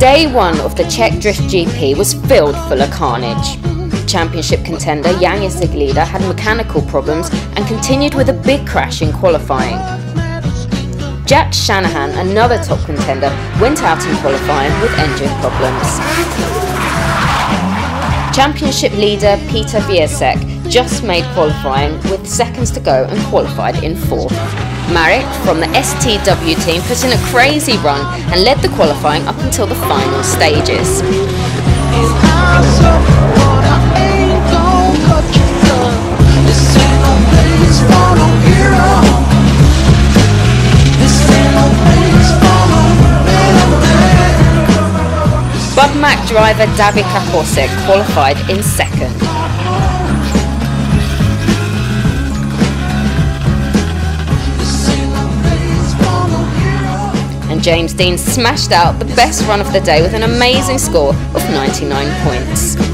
Day one of the Czech Drift GP was filled full of carnage. Championship contender Jan Siglida had mechanical problems and continued with a big crash in qualifying. Jack Shanahan, another top contender, went out in qualifying with engine problems. Championship leader Peter Więcek just made qualifying with seconds to go and qualified in fourth. Marek from the STW team put in a crazy run and led the qualifying up until the final stages. Bud Mac driver Davika Horsek qualified in second. James Deane smashed out the best run of the day with an amazing score of 99 points.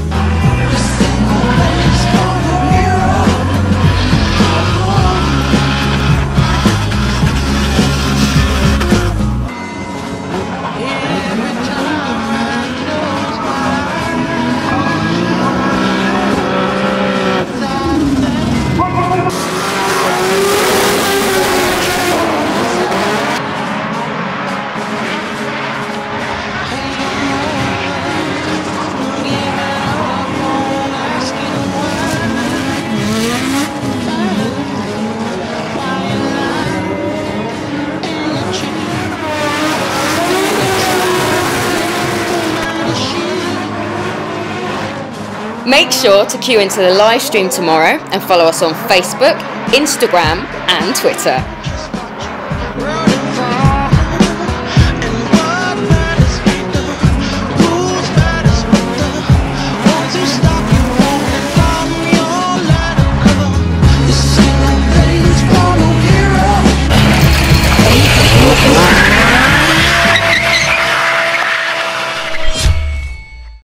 Make sure to queue into the live stream tomorrow and follow us on Facebook, Instagram, and Twitter.